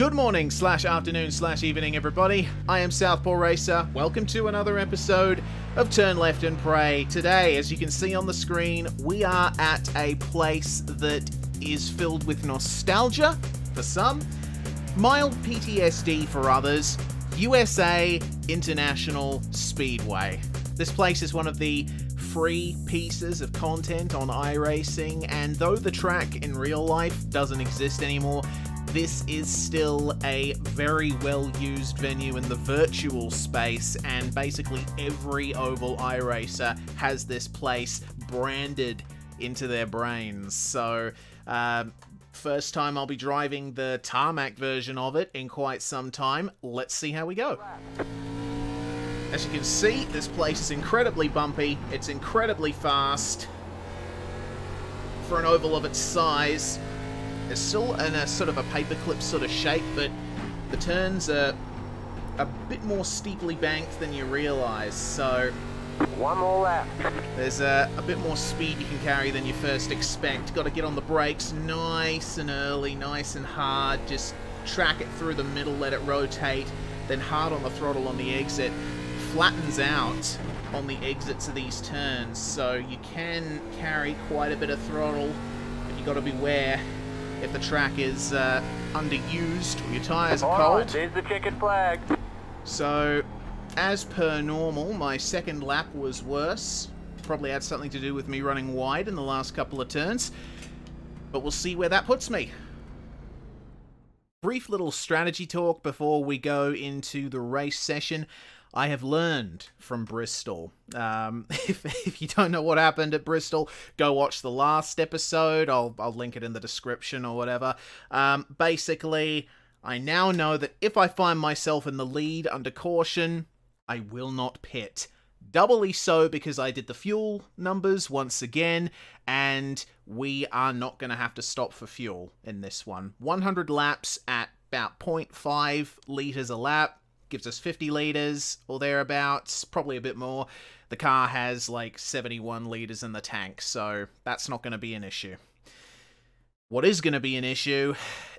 Good morning, slash afternoon, slash evening, everybody. I am Southpaw Racer. Welcome to another episode of Turn Left and Pray. Today, as you can see on the screen, we are at a place that is filled with nostalgia for some, mild PTSD for others, USA International Speedway. This place is one of the free pieces of content on iRacing, and though the track in real life doesn't exist anymore, this is still a very well used venue in the virtual space, and basically every Oval iRacer has this place branded into their brains. So, um, first time I'll be driving the tarmac version of it in quite some time. Let's see how we go. As you can see, this place is incredibly bumpy, it's incredibly fast. For an oval of its size, it's still in a sort of a paperclip sort of shape, but the turns are a bit more steeply banked than you realise, so... One more lap. There's a, a, bit more speed you can carry than you first expect. Got to get on the brakes nice and early, nice and hard. Just track it through the middle, let it rotate, then hard on the throttle on the exit. Flattens out on the exits of these turns, so you can carry quite a bit of throttle, but you got to beware if the track is uh, underused or your tyres are cold. Right, there's the checkered flag. So, as per normal, my second lap was worse. Probably had something to do with me running wide in the last couple of turns. But we'll see where that puts me. Brief little strategy talk before we go into the race session. I have learned from Bristol. Um, if, if you don't know what happened at Bristol, go watch the last episode. I'll, I'll link it in the description or whatever. Um, basically, I now know that if I find myself in the lead under caution, I will not pit. Doubly so because I did the fuel numbers once again, and we are not going to have to stop for fuel in this one. 100 laps at about 0.5 litres a lap gives us 50 litres or thereabouts, probably a bit more. The car has like 71 litres in the tank, so that's not going to be an issue. What is going to be an issue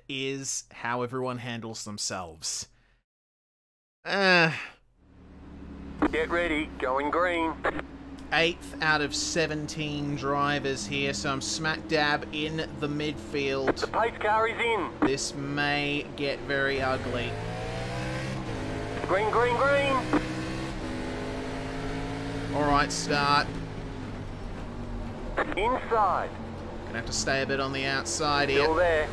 is how everyone handles themselves. Uh, Get ready, going green. Eighth out of 17 drivers here, so I'm smack dab in the midfield. The pace car is in. This may get very ugly. Green, green, green. All right, start. Inside. Gonna have to stay a bit on the outside here. Still there.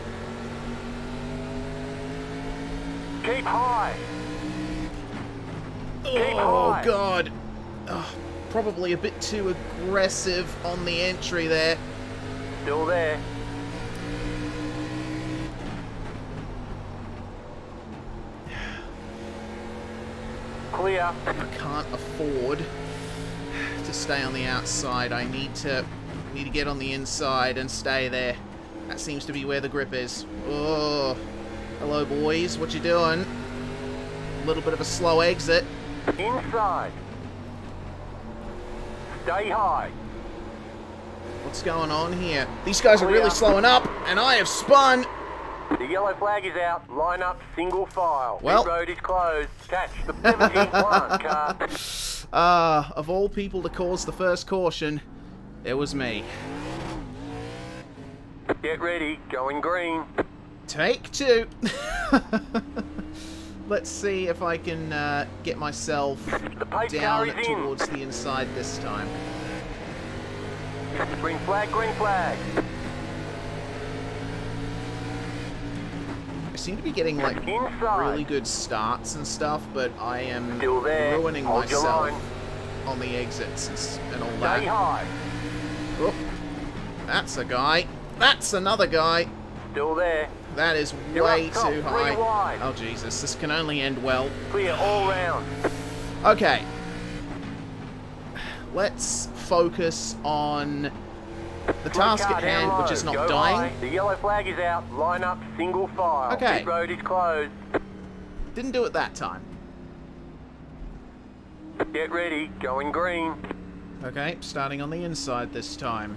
Keep high. Oh, Keep high. God. Oh, probably a bit too aggressive on the entry there. Still there. Clear. I can't afford to stay on the outside. I need to need to get on the inside and stay there. That seems to be where the grip is. Oh, hello boys, what you doing? A little bit of a slow exit. Inside. Stay high. What's going on here? These guys are really slowing up, and I have spun. Yellow flag is out. Line up single file. Well, the road is closed. Catch the 17 car. Ah, uh, of all people to cause the first caution, it was me. Get ready. Going green. Take two. Let's see if I can uh, get myself down towards in. the inside this time. Green flag, green flag. Seem to be getting like really good starts and stuff, but I am ruining Hold myself on the exits and, all that. Oh, that's a guy. That's another guy. Still there. That is You're way top, too high. Oh Jesus, this can only end well. Clear all round. Okay. Let's focus on the task at hand, which is not Go dying. High. The yellow flag is out. Line up single file. Okay. Pit road is closed. Didn't do it that time. Get ready. Going green. Okay, starting on the inside this time.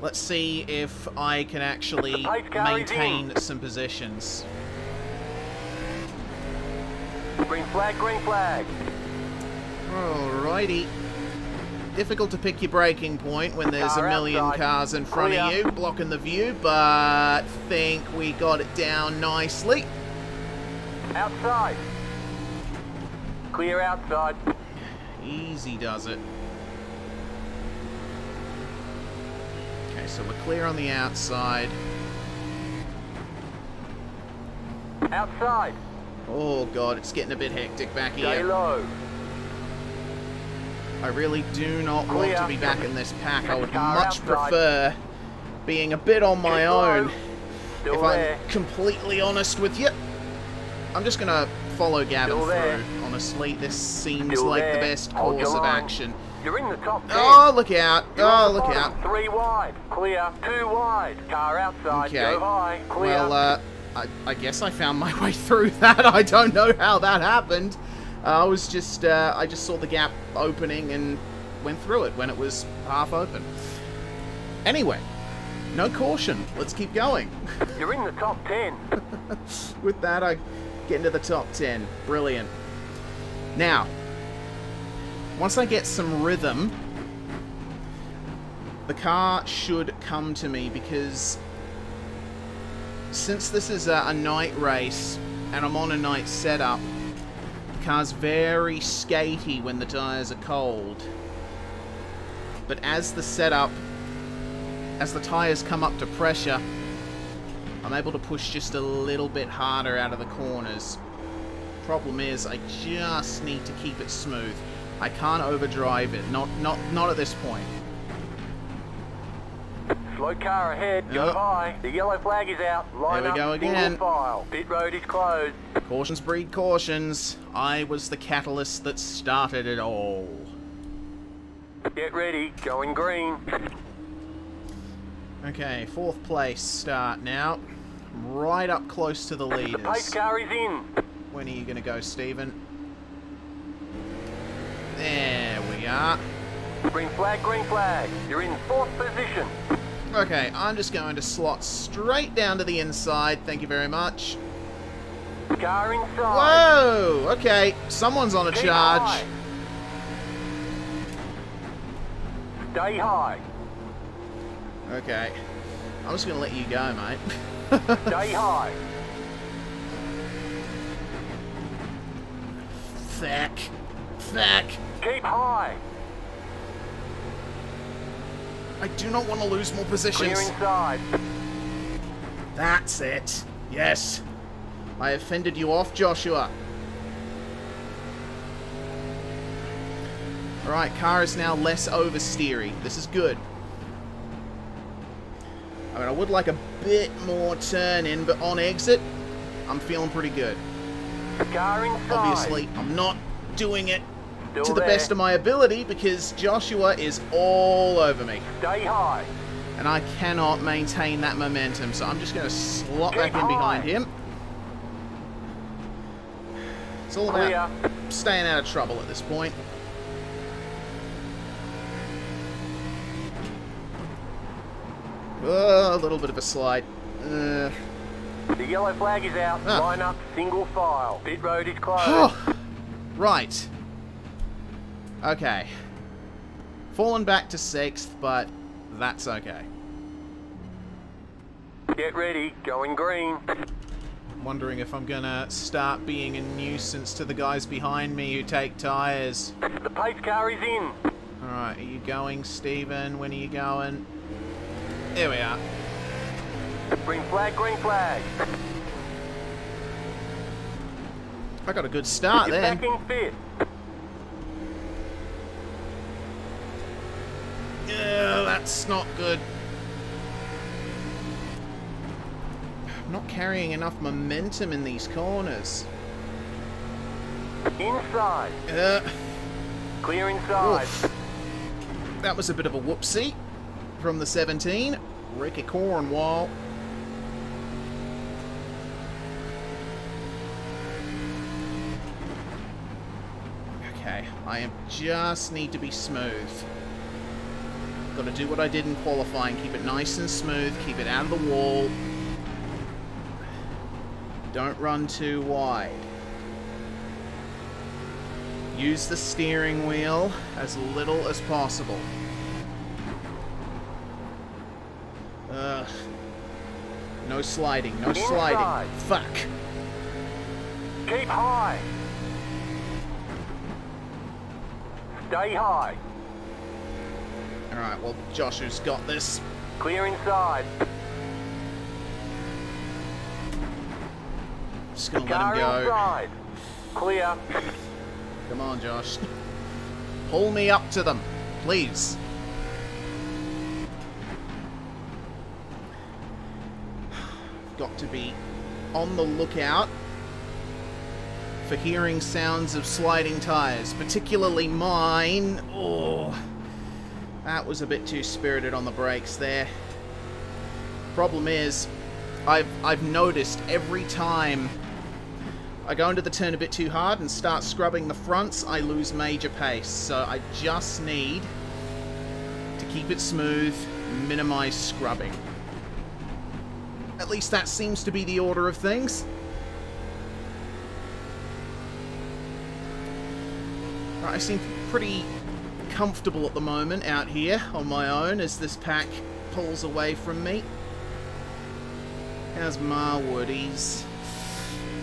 Let's see if I can actually maintain some positions. Green flag, green flag. Alrighty. Difficult to pick your braking point when there's a million cars in front of oh, you, blocking the view, but think we got it down nicely. Outside. Clear outside. Easy does it. Okay, so we're clear on the outside. Outside. Oh god, it's getting a bit hectic back here. Stay low. I really do not want to be back in this pack. I would much prefer being a bit on my own. If. I'm completely honest with you. I'm just gonna follow Gavin through. Honestly, this seems like the best course of action. You're in the top ten. Oh, look out! Oh, look out! Three wide. Clear. Two wide. Car outside. Okay. Go high. Clear. Well, uh, I, I guess I found my way through that. I don't know how that happened. I was just, uh, I just saw the gap opening and went through it when it was half open. Anyway, no caution. Let's keep going. You're in the top ten. With that, I get into the top 10. Brilliant. Now, once I get some rhythm, the car should come to me because since this is a, a night race and I'm on a night setup, car's very skatey when the tyres are cold. But as the setup, as the tyres come up to pressure, I'm able to push just a little bit harder out of the corners. Problem is, I just need to keep it smooth. I can't overdrive it. Not, not, not at this point. Slow car ahead. Go Yep. high. The yellow flag is out. Line There we up. go again. file. Pit road is closed. Cautions breed cautions. I was the catalyst that started it all. Get ready. Going green. Okay, fourth place start now. Right up close to the leaders. The pace car is in. When are you going to go, Stephen? There we are. Green flag, green flag. You're in fourth position. Okay, I'm just going to slot straight down to the inside. Thank you very much. Car inside. Whoa! Okay, someone's on a Keep charge. high. Stay high. Okay. I'm just gonna let you go, mate. Stay high. Feck. Feck. Keep high. I do not want to lose more Clear positions. inside. That's it. Yes. I have fended you off, Joshua. Alright, car is now less oversteery. This is good. I mean, I would like a bit more turn in, but on exit, I'm feeling pretty good. Car inside. Obviously, I'm not doing it to the best of my ability because Joshua is all over me. Stay high. And I cannot maintain that momentum, so I'm just going to slot Keep back in behind him. It's all Clear. about staying out of trouble at this point. Oh, a little bit of a slide. Uh, The yellow flag is out. Ah. Line up single file. Pit road is closed. Right. Okay. Fallen back to sixth, but that's okay. Get ready. Going green. I'm Wondering if I'm gonna start being a nuisance to the guys behind me who take tires. The pace car is in. Alright, are you going, Stephen? When are you going? There we are. Green flag, green flag. I got a good start You're then. back in fifth. Yeah, that's not good. I'm not carrying enough momentum in these corners. Inside. Uh, Clear inside. oof. That was a bit of a whoopsie from the 17. Ricky Cornwall. Okay, I just need to be smooth. Got to do what I did in qualifying. Keep it nice and smooth. Keep it out of the wall. Don't run too wide. Use the steering wheel as little as possible. Ugh. No sliding, no sliding. Inside. Fuck. Keep high. Stay high. Alright, well, Joshua's got this. Clear inside. Just gonna let him go. inside. Clear. Come on, Josh. Pull me up to them, please. Got to be on the lookout for hearing sounds of sliding tires, particularly mine. Oh, that was a bit too spirited on the brakes there. Problem is, I've I've noticed every time I go into the turn a bit too hard and start scrubbing the fronts, I lose major pace. So I just need to keep it smooth, minimize scrubbing. At least that seems to be the order of things. Right, I seem pretty comfortable at the moment out here on my own as this pack pulls away from me. How's Marwood? He's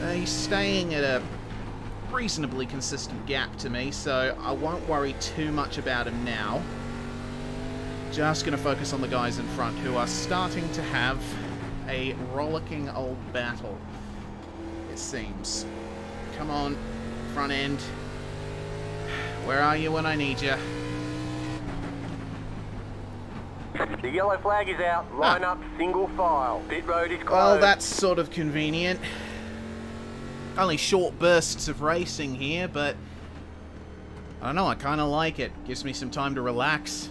uh, he's staying at a reasonably consistent gap to me, so I won't worry too much about him now. Just going to focus on the guys in front who are starting to have a rollicking old battle, it seems. Come on, front end. Where are you when I need you? The yellow flag is out. Ah. Line up single file. Pit road is closed. Well, that's sort of convenient. Only short bursts of racing here, but I don't know, I kind of like it. Gives me some time to relax.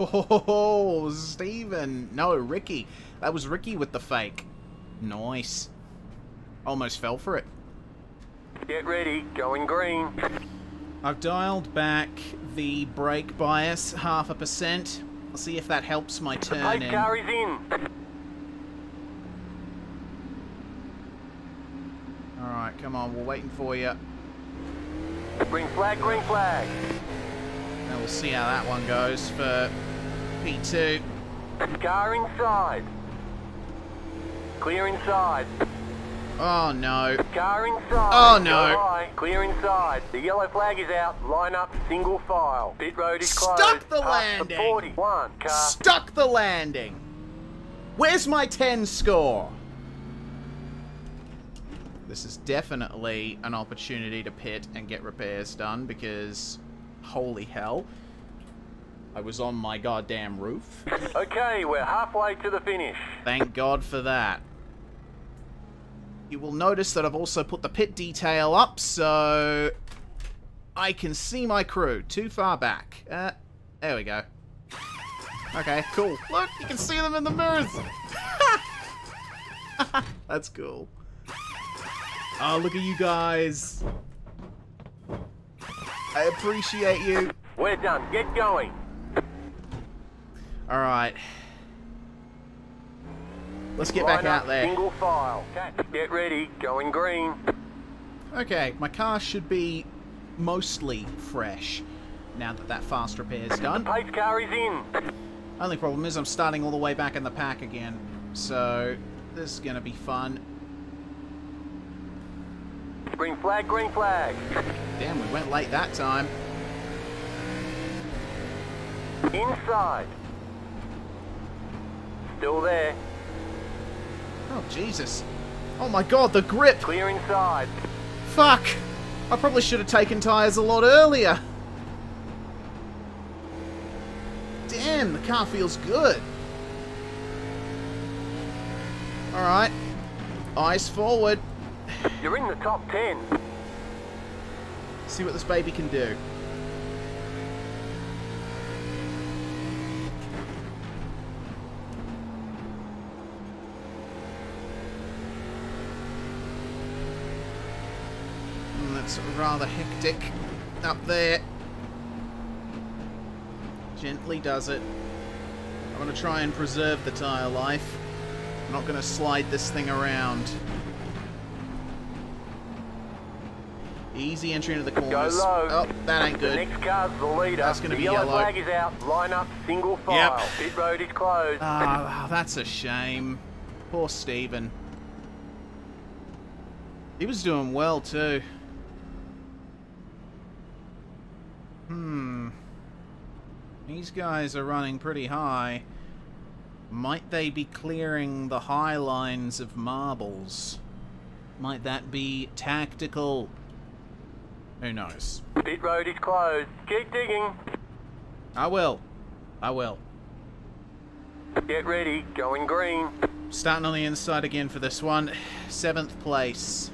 Oh, Steven. No, Ricky. That was Ricky with the fake. Nice. Almost fell for it. Get ready. Going green. I've dialed back the brake bias half a percent. I'll see if that helps my turn in. car is in. Alright, come on, we're waiting for you. Green flag, green flag. And we'll see how that one goes for P2. Car inside. Clear inside. Oh no. Car inside. Oh, no. High. Clear inside. The yellow flag is out. Line up single file. Pit road is Stuck closed. the Past landing. 41. Car. Stuck the landing. Where's my 10 score? This is definitely an opportunity to pit and get repairs done because holy hell. I was on my goddamn roof. Okay, we're halfway to the finish. Thank God for that. You will notice that I've also put the pit detail up, so I can see my crew too far back. Uh, there we go. Okay, cool. Look, you can see them in the mirrors. That's cool. Oh, look at you guys. I appreciate you. We're done. Get going. Alright. Let's get Line back up out there. Single file. Get ready. Going green. Okay, my car should be mostly fresh now that that fast repair is done. Pace car is in. Only problem is I'm starting all the way back in the pack again, so this is gonna be fun. Green flag, green flag. Damn, we went late that time. Inside. Still there. Oh, Jesus. Oh my god, the grip! Clear inside. Fuck! I probably should have taken tyres a lot earlier. Damn, the car feels good. Alright. Eyes forward. You're in the top 10. See what this baby can do. Mm, That's rather hectic up there. Gently does it. I'm going to try and preserve the tyre life. I'm not going to slide this thing around. Easy entry into the corners. low. Oh, that ain't good. The next car's the leader. That's gonna be yellow, yellow. flag is out. Line up, single file. Yep. Pit road is closed. Ah, that's a shame. Poor Steven. He was doing well too. Hmm. These guys are running pretty high. Might they be clearing the high lines of marbles? Might that be tactical? Who knows? Pit road is closed. Keep digging. I will. I will. Get ready. Going green. Starting on the inside again for this one. Seventh place.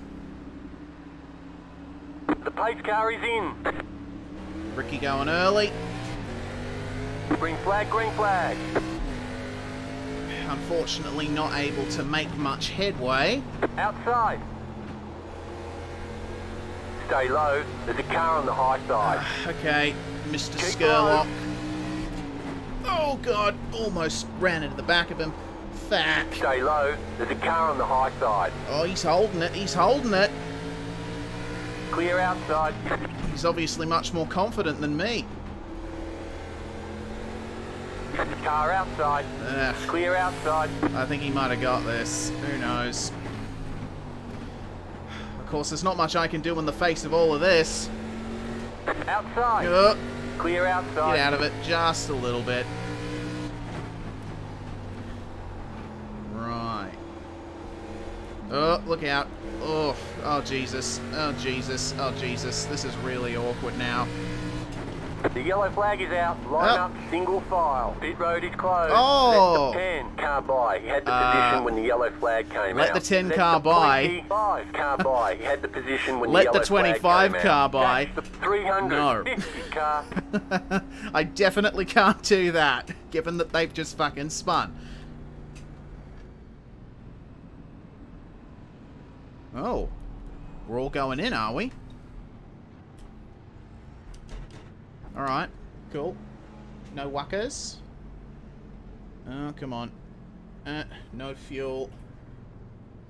The pace car is in. Ricky going early. Green flag, green flag. Unfortunately not able to make much headway. Outside. Stay low. There's a car on the high side. Okay, Mr. Keep Skurlock. Oh god, almost ran into the back of him. Fuck. Stay low. There's a car on the high side. Oh, he's holding it, he's holding it. Clear outside. He's obviously much more confident than me. Car outside. Ugh, Clear outside. I think he might have got this. Who knows? Of course, there's not much I can do in the face of all of this. Outside. Clear outside. Get out of it just a little bit. Right. Oh, look out. Oh, oh Jesus. Oh Jesus. Oh Jesus. This is really awkward now. The yellow flag is out. Line Oh. up, single file. Pit road is closed. Oh. Let the 10 car by. He had the Uh, position when the yellow flag came let out. the 10 car by. 25 car by. He had the position when Let the the yellow flag 25 came car out. by. That's the 350 car. I definitely can't do that, given that they've just fucking spun. Oh. We're all going in, are we? Alright. Cool. No whackers. Oh, come on. Uh, no fuel.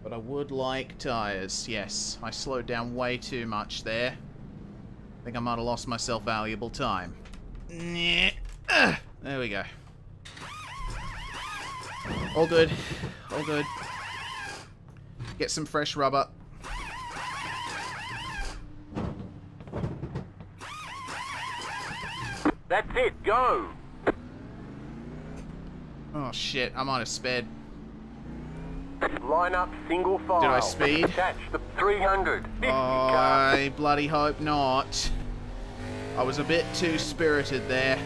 But I would like tyres. Yes, I slowed down way too much there. I think I might have lost myself valuable time. There we go. All good. All good. Get some fresh rubber. That's it. Go. Oh shit, I might have sped. Line up, single file. Did I speed? Catch the 300. Oh. I bloody hope not. I was a bit too spirited there.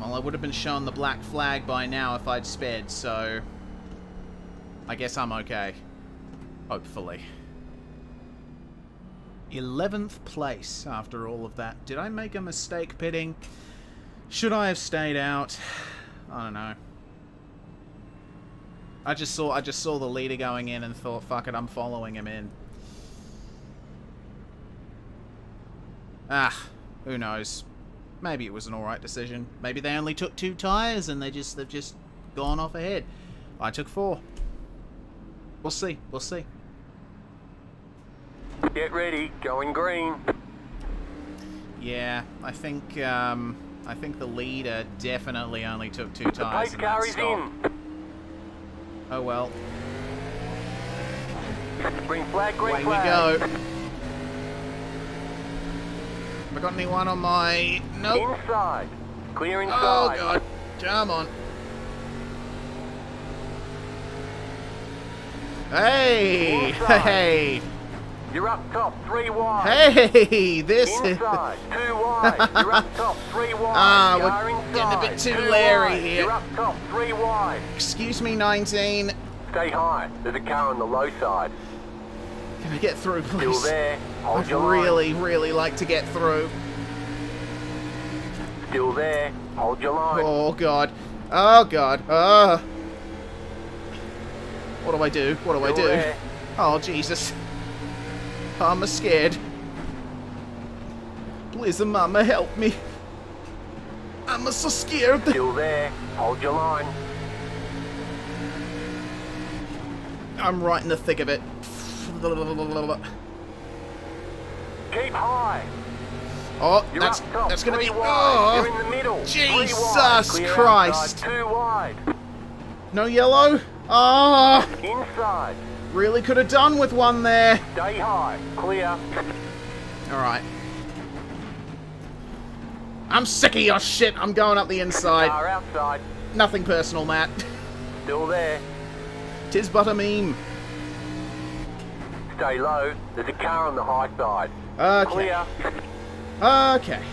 Well, I would have been shown the black flag by now if I'd sped, so... I guess I'm okay. Hopefully. 11th place after all of that. Did I make a mistake pitting? Should I have stayed out? I don't know. I just saw I just saw the leader going in and thought, fuck it, I'm following him in. Ah, who knows? Maybe it was an alright decision. Maybe they only took two tires and they just they've just gone off ahead. I took four. We'll see. We'll see. Get ready. Going green. Yeah, I think um, I think the leader definitely only took two The tires pace in car is stop. in. Oh well. Green flag, green Away we go. Have I got anyone on my... Nope. Inside. Clear inside. Oh. God. Come on. Hey! Inside. Hey! You're up top, three wide. Hey! This is... Two wide. You're up top, three wide. Ah, we're getting a bit too leery here. You're up top, three wide. Excuse me, 19. Stay high. There's a car on the low side. Can I get through, please? Still there. Hold I'd your line. really, really like to get through. Still there. Hold your line. Oh, God. Oh, God. Oh. What do I do? What do I do? there. Oh, Jesus. I'm scared. Please, Mama, help me. I'm so scared. Still there. Hold your line. I'm right in the thick of it. Keep high. Oh, You're that's that's gonna Three be. wide. You're Oh, in the middle. Jesus wide. Christ. Outside. Two wide. no yellow. Ah, Inside. Really could have done with one there. Stay high. Clear. All right. I'm sick of your shit. I'm going up the inside. Car outside. Nothing personal, Matt. Still there. Tis but a meme. Stay low. There's a car on the high side. Okay. Clear. Okay.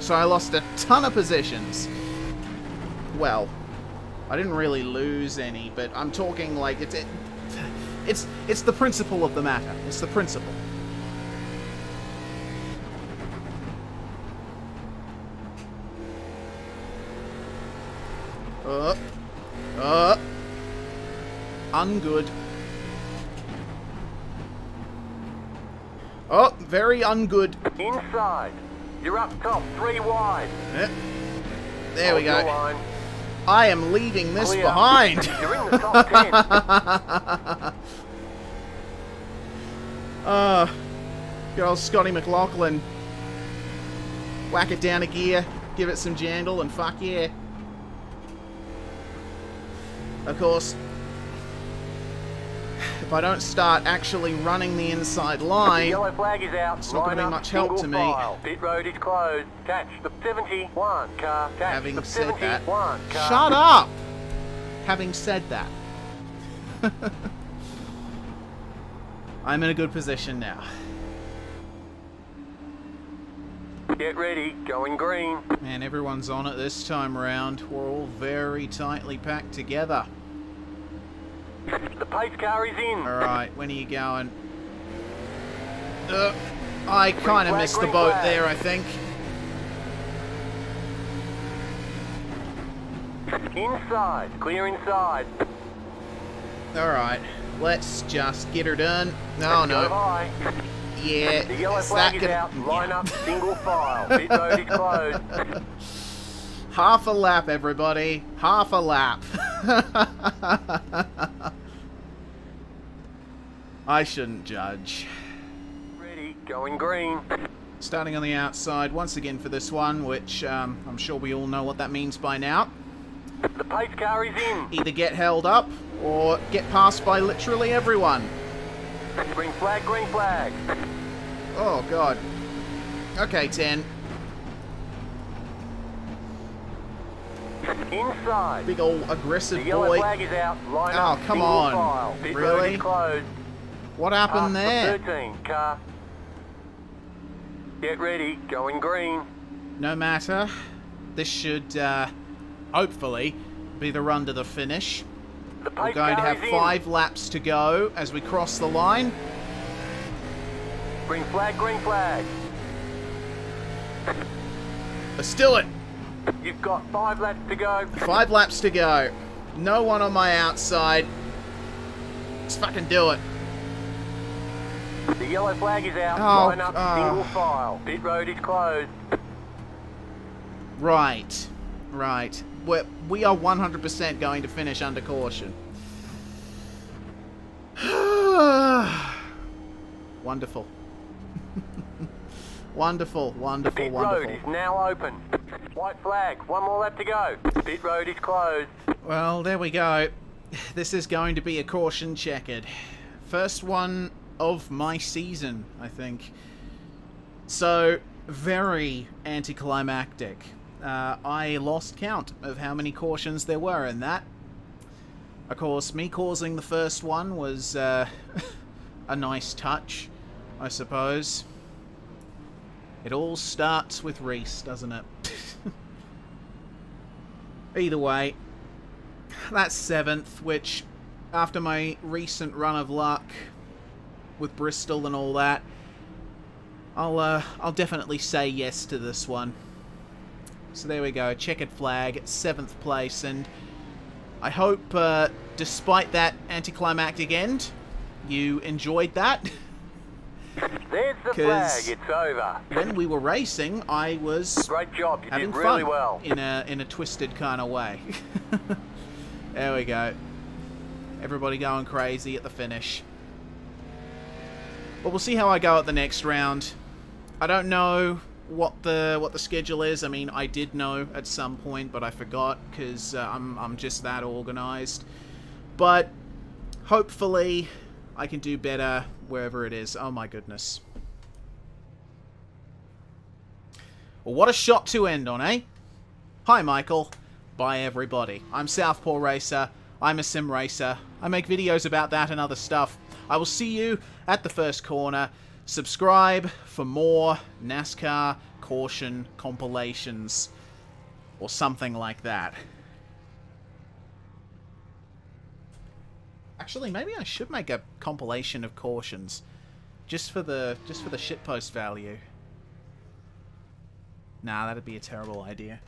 So I lost a ton of positions. Well, I didn't really lose any, but I'm talking like it's it, it's it's the principle of the matter. It's the principle. Uh, uh, ungood. Oh, very ungood. Inside. You're up top. Three wide. Eh. There we Hold your go. I am leaving this Clear. behind. You're in the top ten. uh, good old Scotty McLaughlin. Whack it down a gear, give it some jangle, and fuck yeah. Of course, if I don't start actually running the inside The line, yellow flag is out. It's not gonna be much help to me. file. Pit road is closed. Catch the 71 car. Catch having the said that, car. shut up! Having said that, I'm in a good position now. Get ready. Going green. Man, everyone's on it this time around. We're all very tightly packed together. The pace car is in. Alright, when are you going? Uh, I kind of missed the boat flag. there, I think. Inside. Clear inside. Alright, let's just get her done. No, Go no. high. Yeah, The yellow flag is gonna- out. Line up. Single file. Pit road is closed. Half a lap, everybody. Half a lap. I shouldn't judge. Ready. Going green. Starting on the outside once again for this one, which um, I'm sure we all know what that means by now. The pace car is in. Either get held up or get passed by literally everyone. Green flag. Green flag. Oh, God. Okay, 10. Inside. Big ol' The aggressive yellow boy. flag is out. Line Oh, up. come on. Really? What happened the there? 13 car. Get ready. Going green. No matter. This should, uh, hopefully, be the run to the finish. The We're going to have is in. five laps to go as we cross the line. Green flag. Green flag. Let's do it. You've got five laps to go. Five laps to go. No one on my outside. Let's fucking do it. The yellow flag is out. Oh, Line up. oh. Single file. Pit road is closed. Right. Right. We're, we are 100% going to finish under caution. wonderful. wonderful, The wonderful, pit road is now open. White flag. One more lap to go. Pit road is closed. Well, there we go. This is going to be a caution checkered. First one of my season, I think. So, very anticlimactic. Uh, I lost count of how many cautions there were in that. Of course, me causing the first one was uh, a nice touch, I suppose. It all starts with Rhys, doesn't it? Either way, that's seventh, which, after my recent run of luck with Bristol and all that, I'll uh, I'll definitely say yes to this one. So there we go, checkered flag, seventh place, and I hope, uh, despite that anticlimactic end, you enjoyed that. There's the 'Cause- flag. It's over. when we were racing, I was Great job. You having did really fun well. in a in a twisted kind of way. there we go. Everybody going crazy at the finish. But we'll see how I go at the next round. I don't know what the what the schedule is. I mean, I did know at some point, but I forgot because uh, I'm I'm just that organized. But hopefully, I can do better wherever it is. Oh my goodness. Well, what a shot to end on, eh? Hi, Michael. Bye, everybody. I'm Southpaw Racer. I'm a sim racer. I make videos about that and other stuff. I will see you at the first corner. Subscribe for more NASCAR caution compilations or something like that. Actually, maybe I should make a compilation of cautions just for the just for the shitpost value. Nah, that'd be a terrible idea.